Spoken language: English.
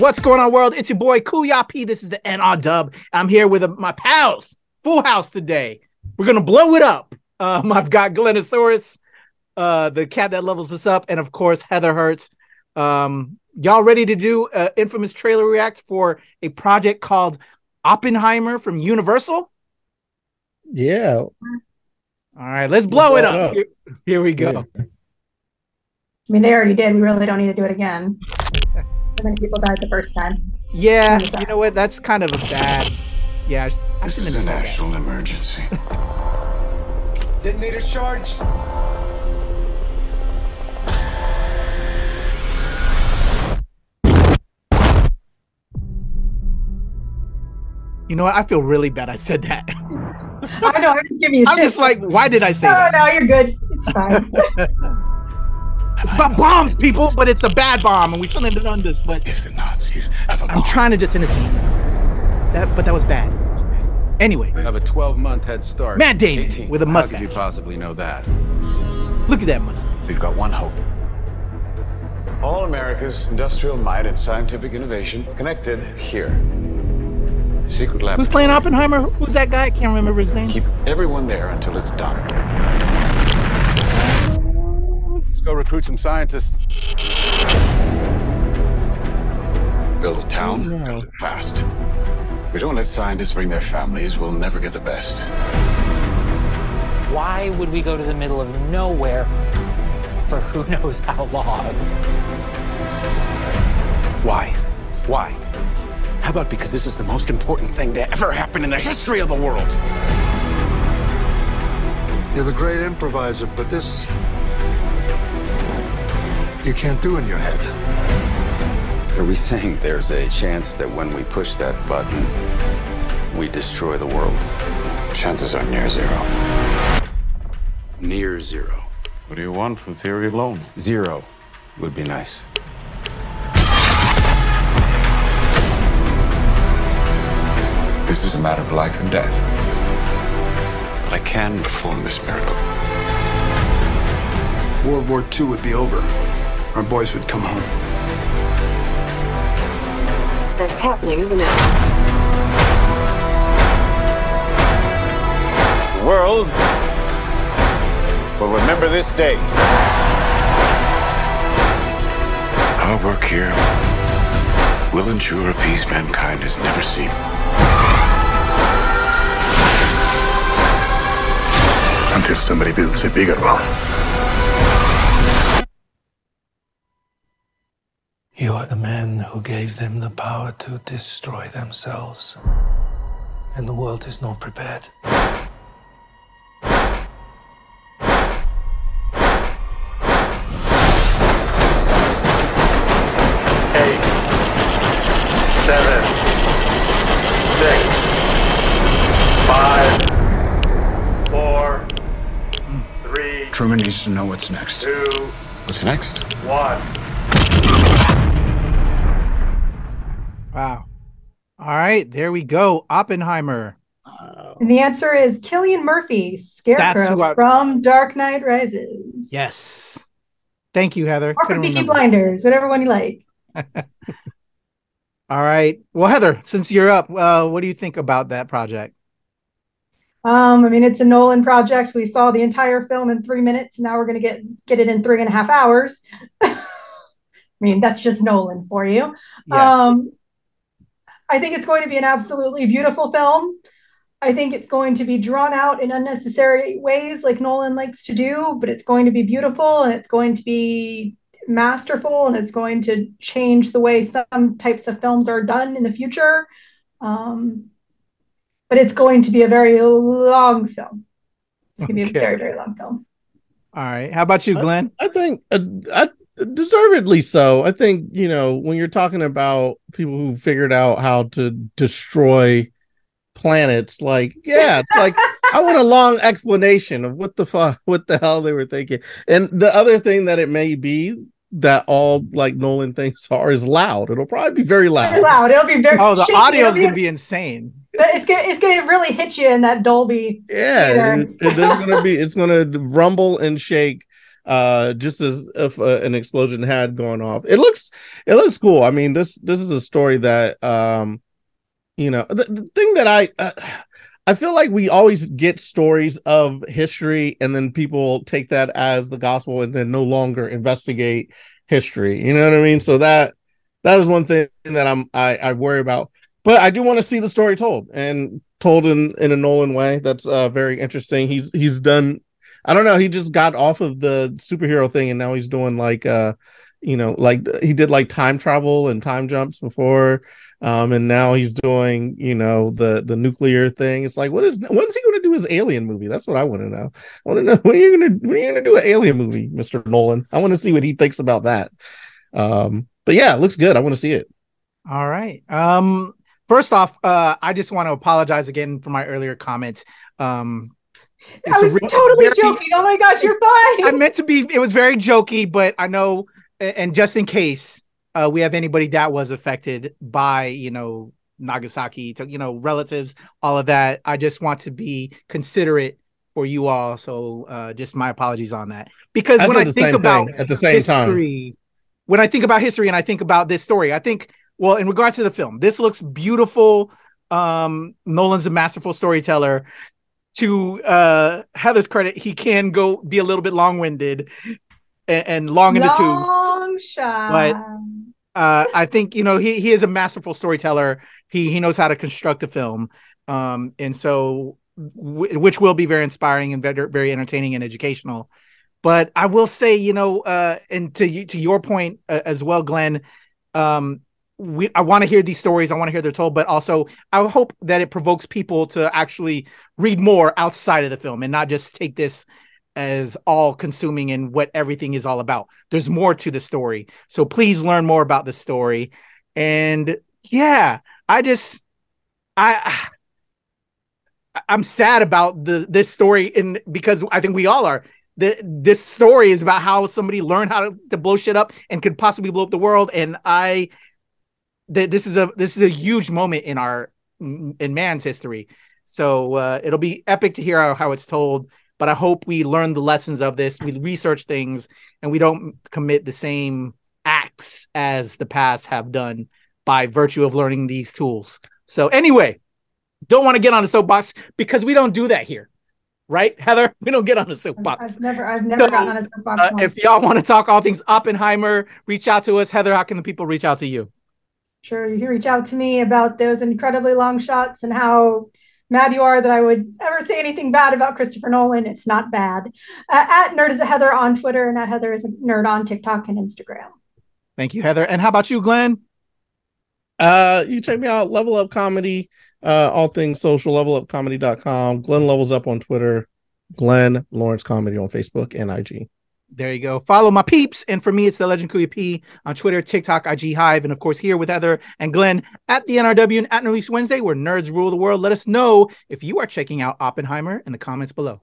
What's going on, world? It's your boy Kuya P. This is the NR Dub. I'm here with uh, my pals, full house today. We're gonna blow it up. Um, I've got Glenosaurus, uh, the cat that levels us up, and of course Heather Hertz. Um, y'all ready to do an infamous trailer react for a project called Oppenheimer from Universal? Yeah. All right, let's blow it up. Here, here we go. I mean, they already did. We really don't need to do it again. So many people died the first time. Yeah, What is that? you know what? That's kind of a bad. Yeah, I This shouldn't is a have that. national emergency. Detonator charged. You know what? I feel really bad. I said that. I know. I'm just giving you I'm shit. just like, why did I say no, that? no, you're good. It's fine. It's about bombs, people, but it's a bad bomb, and we shouldn't have done this. But If the Nazis have a I'm trying to just entertain. That, but that was bad. Anyway, was bad. Anyway, have a 12 month head start. Matt Damon 18. with a How could you possibly know that? Look at that mustache. we've got one hope. All America's industrial might and scientific innovation connected here. Secret lab. Who's playing Oppenheimer? Who's that guy? I can't remember his name. Keep everyone there until it's done. Let's go recruit some scientists. Build a town, build it fast. If we don't let scientists bring their families, we'll never get the best. Why would we go to the middle of nowhere for who knows how long? Why? Why? How about because this is the most important thing to ever happen in the history of the world? You're the great improviser, but this you can't do in your head. Are we saying there's a chance that when we push that button, we destroy the world? Chances are near zero. Near zero. What do you want from theory alone? Zero would be nice. This is a matter of life and death. But I can perform this miracle. World War II would be over. Our boys would come home. That's happening, isn't it? The world will remember this day. Our work here will ensure a peace mankind has never seen. Until somebody builds a bigger one. The man who gave them the power to destroy themselves. And the world is not prepared. Eight, seven, six, five, four, three, Truman needs to know what's next. two, What's next? one. Wow. All right, there we go. Oppenheimer. and the answer is Cillian Murphy, Scarecrow I- from Dark Knight Rises. Yes. Thank you, Heather. Or from Peaky. Blinders, whatever one you like. All right. Well, Heather, since you're up, uh, what do you think about that project? Um, I mean, it's a Nolan project. We saw the entire film in three minutes. and Now we're gonna get get it in three and a half hours. I mean, that's just Nolan for you. Yes. Um, I think it's going to be an absolutely beautiful film. I think it's going to be drawn out in unnecessary ways, like Nolan likes to do, but it's going to be beautiful and it's going to be masterful and it's going to change the way some types of films are done in the future. Um, but it's going to be a very long film. It's going to be a very, very long film. All right. How about you, Glenn? I think uh, I, deservedly so. I think, you know, when you're talking about people who figured out how to destroy planets, like, yeah, it's like I want a long explanation of what the fuck, what the hell they were thinking. And the other thing that it may be that all like Nolan things are is loud. It'll probably be very loud. Very loud. It'll be very. Oh, the shaky. audio is gonna be insane. It's gonna, it's gonna really hit you in that Dolby. Yeah, theater. it- it- there's gonna be it's gonna rumble and shake uh just as if uh, an explosion had gone off. It looks it looks cool. I mean this this is a story that um you know the, the thing that i uh, i feel like we always get stories of history and then people take that as the gospel and then no longer investigate history. You know what i mean? So that that is one thing that i'm i, I worry about. But i do want to see the story told and told in in a nolan way. That's uh very interesting. He's he's done I don't know. He just got off of the superhero thing and now he's doing like uh you know, like he did like time travel and time jumps before. Um, and now he's doing, you know, the the nuclear thing. It's like, what is when's he gonna do his alien movie? That's what I want to know. I want to know when are you gonna when are you gonna do an alien movie, Mr. Nolan? I want to see what he thinks about that. Um, but yeah, it looks good. I want to see it. All right. Um, first off, uh, I just want to apologize again for my earlier comments Um, I was totally very, joking. Oh my gosh, you're fine. I meant to be. It was very jokey, but I know. And just in case uh, we have anybody that was affected by, you know, Nagasaki, to, you know, relatives, all of that, I just want to be considerate for you all. So, uh, just my apologies on that. Because I when I think about at the same history, time, when I think about history and I think about this story, I think, well, in regards to the film, this looks beautiful. Um, Nolan's a masterful storyteller to uh Heather's credit, he can go be a little bit long-winded and, and long in the tooth. Long shot. But uh I think you know he he is a masterful storyteller. He he knows how to construct a film. Um and so w- which will be very inspiring and very, very entertaining and educational. But I will say, you know, uh and to you to your point uh, as well, Glenn, um we I want to hear these stories. I want to hear they're told, but also I hope that it provokes people to actually read more outside of the film and not just take this as all consuming and what everything is all about. There's more to the story. So please learn more about the story. And yeah, I just I I'm sad about the this story in because I think we all are. The, this story is about how somebody learned how to, to blow shit up and could possibly blow up the world. And I this is a this is a huge moment in our in man's history. So uh, it'll be epic to hear how, how it's told. But I hope we learn the lessons of this. We research things and we don't commit the same acts as the past have done by virtue of learning these tools. So anyway, don't want to get on a soapbox because we don't do that here. Right, Heather? We don't get on a soapbox. I've never, I've never so, gotten on a soapbox. Uh, if y'all want to talk all things Oppenheimer, reach out to us. Heather, how can the people reach out to you? Sure, you can reach out to me about those incredibly long shots and how mad you are that I would ever say anything bad about Christopher Nolan. It's not bad. Uh, at Nerd is a Heather on Twitter and at Heather is a Nerd on TikTok and Instagram. Thank you, Heather. And how about you, Glenn? Uh, you check me out, Level Up Comedy, uh, all things social, levelupcomedy.com. Glenn Levels Up on Twitter, Glenn Lawrence Comedy on Facebook and IG. There you go. Follow my peeps. And for me, it's the Legend Kuya P on Twitter, TikTok, IG Hive, and of course, here with Heather and Glenn at the NRW and at Release Wednesday, where nerds rule the world. Let us know if you are checking out Oppenheimer in the comments below.